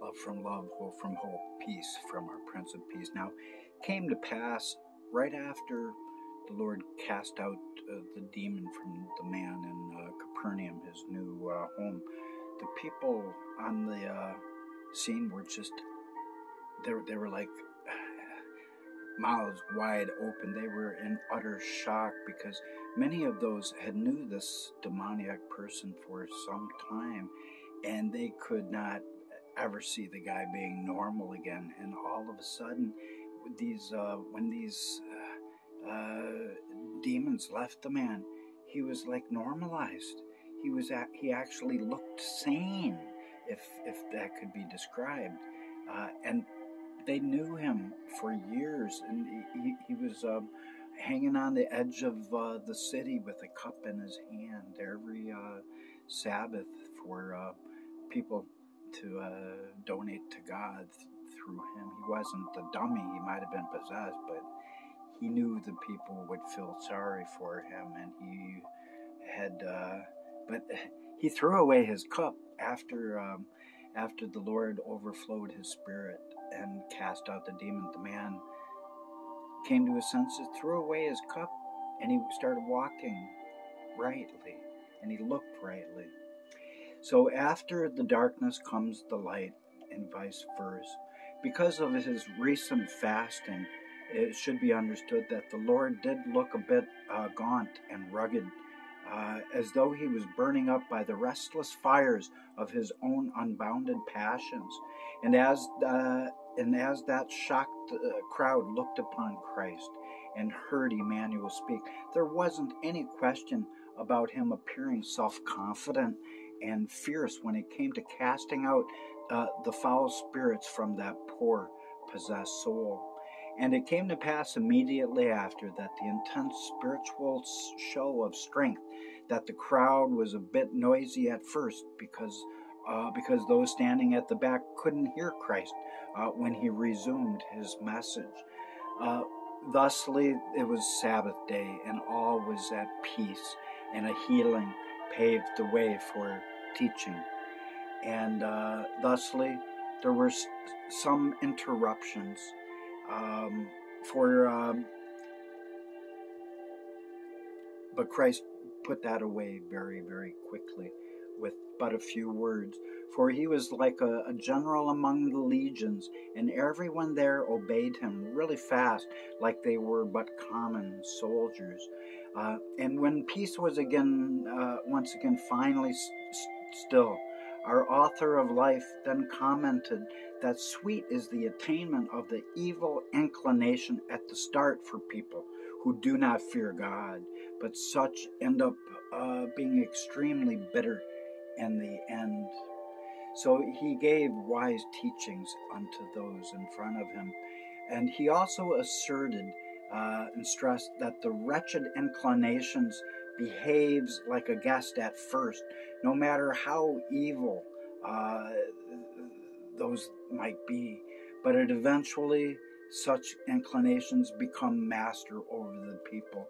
love from love, hope from hope, peace from our Prince of Peace. Now, came to pass right after the Lord cast out uh, the demon from the man in uh, Capernaum, his new uh, home. The people on the uh, scene were just, they, they were like mouths wide open. They were in utter shock because many of those had knew this demoniac person for some time and they could not ever see the guy being normal again. And all of a sudden, these uh, when these uh, uh, demons left the man, he was like normalized. He was at, he actually looked sane, if if that could be described. Uh, and they knew him for years, and he, he was um, hanging on the edge of uh, the city with a cup in his hand every uh, Sabbath for uh, people to uh, donate to God th- through him. He wasn't a dummy, he might have been possessed, but he knew the people would feel sorry for him, and he had, uh, but he threw away his cup after. Um, after the Lord overflowed his spirit and cast out the demon, the man came to his senses, threw away his cup, and he started walking rightly, and he looked rightly. So after the darkness comes the light, and vice versa. Because of his recent fasting, it should be understood that the Lord did look a bit uh, gaunt and rugged, uh, as though he was burning up by the restless fires of his own unbounded passions. And as uh, and as that shocked uh, crowd looked upon Christ and heard Emmanuel speak, there wasn't any question about him appearing self-confident and fierce when it came to casting out uh, the foul spirits from that poor possessed soul. And it came to pass immediately after that the intense spiritual show of strength, that the crowd was a bit noisy at first because uh, because those standing at the back couldn't hear Christ uh, when he resumed his message. Uh, thusly, it was Sabbath day, and all was at peace, and a healing paved the way for teaching. And uh, thusly, there were some interruptions um, for, um, but Christ put that away very, very quickly with but a few words. For he was like a, a, general among the legions, and everyone there obeyed him really fast, like they were but common soldiers. Uh, and when peace was again, uh, once again, finally still, our author of life then commented that sweet is the attainment of the evil inclination at the start for people who do not fear God, but such end up uh, being extremely bitter in the end. So he gave wise teachings unto those in front of him. And he also asserted uh, and stressed that the wretched inclinations behaves like a guest at first, no matter how evil uh, those might be. But it eventually, such inclinations become master over the people.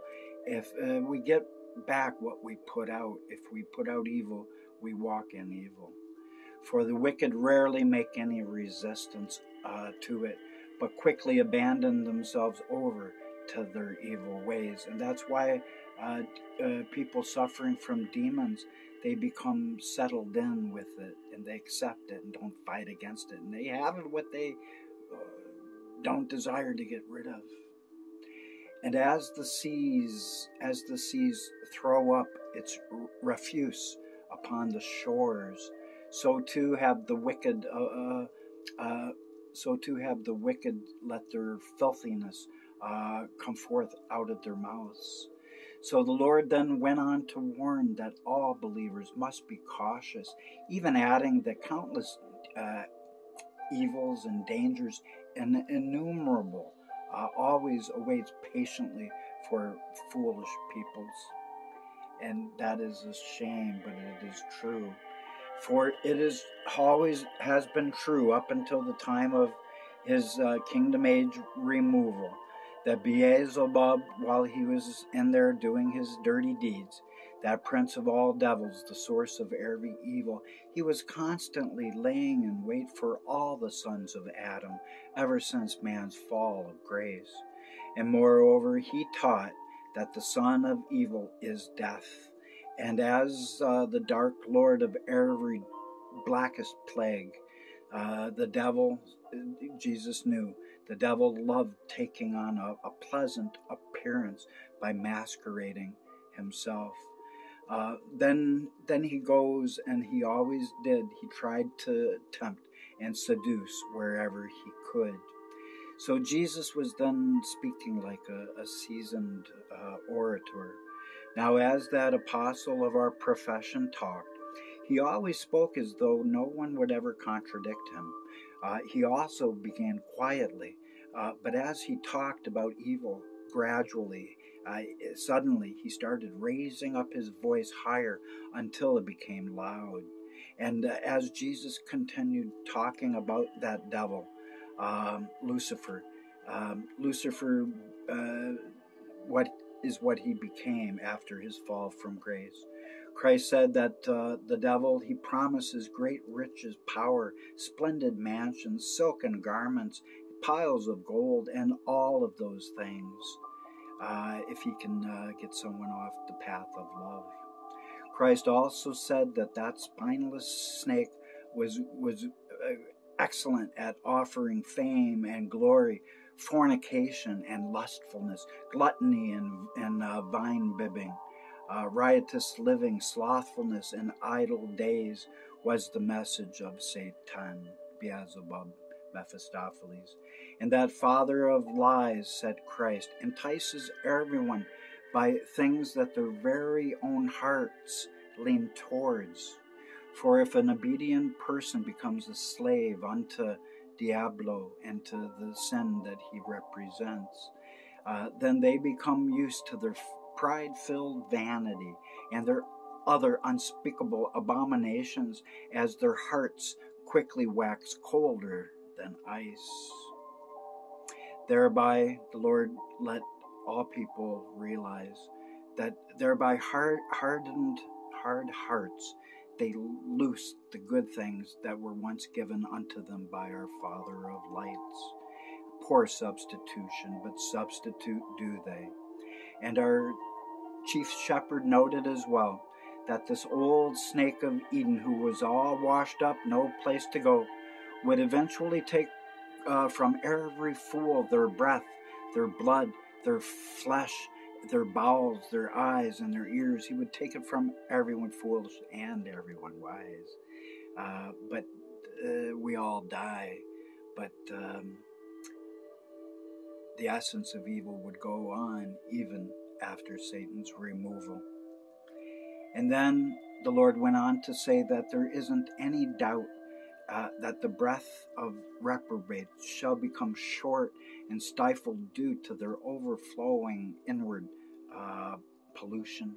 If uh, we get back what we put out, if we put out evil, we walk in evil. For the wicked rarely make any resistance uh, to it, but quickly abandon themselves over to their evil ways. And that's why uh, uh, people suffering from demons, they become settled in with it and they accept it and don't fight against it. And they have what they uh, don't desire to get rid of. And as the seas, as the seas throw up its refuse upon the shores, so too have the wicked. Uh, uh, uh, so too have the wicked let their filthiness uh, come forth out of their mouths. So the Lord then went on to warn that all believers must be cautious, even adding that countless uh, evils and dangers, and innumerable, uh, always awaits patiently for foolish peoples. And that is a shame, but it is true. For it is always has been true up until the time of his uh, kingdom age removal that Beelzebub, while he was in there doing his dirty deeds, that prince of all devils, the source of every evil, he was constantly laying in wait for all the sons of Adam ever since man's fall of grace. And moreover, he taught that the son of evil is death. And as uh, the dark lord of every blackest plague, uh, the devil, Jesus knew, the devil loved taking on a, a pleasant appearance by masquerading himself. Uh, then, then he goes, and he always did. He tried to tempt and seduce wherever he could. So Jesus was then speaking like a, a seasoned uh, orator. Now, as that apostle of our profession talked, he always spoke as though no one would ever contradict him. Uh, he also began quietly, uh, but as he talked about evil gradually, uh, suddenly he started raising up his voice higher until it became loud. And uh, as Jesus continued talking about that devil, um, Lucifer, um, Lucifer, uh, what is what he became after his fall from grace. Christ said that uh, the devil, he promises great riches, power, splendid mansions, silken garments, piles of gold, and all of those things uh, if he can uh, get someone off the path of love. Christ also said that that spineless snake was, was uh, excellent at offering fame and glory, fornication and lustfulness, gluttony and, and uh, vine bibbing uh, riotous living, slothfulness, and idle days was the message of Satan, Beelzebub, Mephistopheles. And that father of lies, said Christ, entices everyone by things that their very own hearts lean towards. For if an obedient person becomes a slave unto Diablo and to the sin that he represents, uh, then they become used to their pride filled vanity and their other unspeakable abominations as their hearts quickly wax colder than ice. Thereby, the Lord let all people realize that thereby hard, hardened, hard hearts, they loosed the good things that were once given unto them by our Father of lights. Poor substitution, but substitute do they. And our chief shepherd noted as well that this old snake of Eden, who was all washed up, no place to go, would eventually take uh, from every fool their breath, their blood, their flesh, their bowels, their eyes, and their ears. He would take it from everyone foolish and everyone wise. Uh, but uh, we all die. But um, the essence of evil would go on even after Satan's removal. And then the Lord went on to say that there isn't any doubt uh, that the breath of reprobates shall become short and stifled due to their overflowing inward uh, pollution.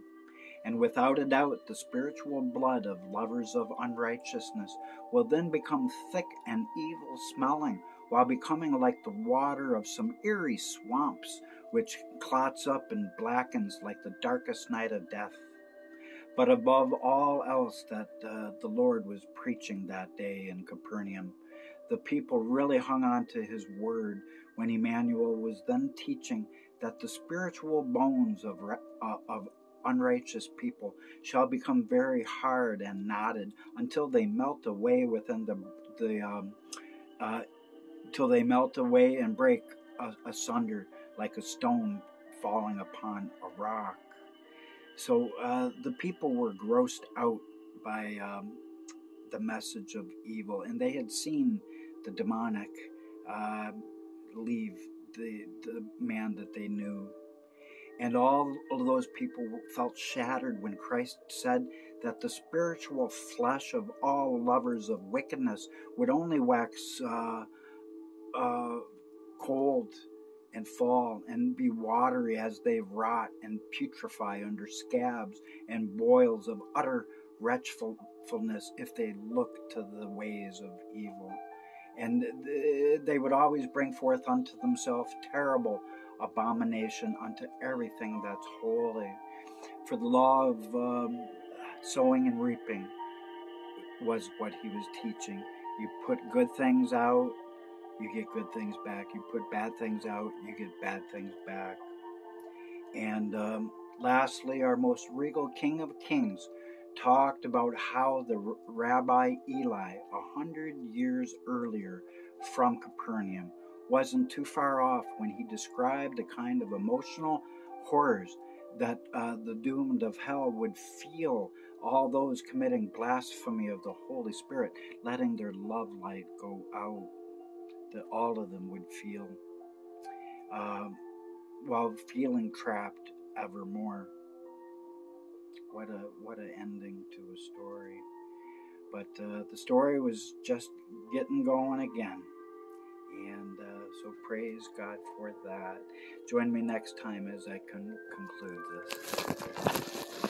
And without a doubt, the spiritual blood of lovers of unrighteousness will then become thick and evil smelling, while becoming like the water of some eerie swamps which clots up and blackens like the darkest night of death. But above all else that uh, the Lord was preaching that day in Capernaum, the people really hung on to his word when Emmanuel was then teaching that the spiritual bones of, uh, of unrighteous people shall become very hard and knotted until they melt away within the, the um, uh, till they melt away and break asunder like a stone falling upon a rock. So uh, the people were grossed out by um, the message of evil, and they had seen the demonic uh, leave the, the man that they knew. And all of those people felt shattered when Christ said that the spiritual flesh of all lovers of wickedness would only wax uh, uh cold and fall and be watery as they rot and putrefy under scabs and boils of utter wretchfulness if they look to the ways of evil. And they would always bring forth unto themselves terrible abomination unto everything that's holy. for the law of um, sowing and reaping was what he was teaching. You put good things out, you get good things back. You put bad things out, you get bad things back. And um, lastly, our most regal King of Kings talked about how the Rabbi Eli, a hundred years earlier from Capernaum, wasn't too far off when he described the kind of emotional horrors that uh, the doomed of hell would feel all those committing blasphemy of the Holy Spirit, letting their love light go out, that all of them would feel uh, while feeling trapped evermore. What a what an ending to a story. But uh, the story was just getting going again. And uh, so praise God for that. Join me next time as I con- conclude this.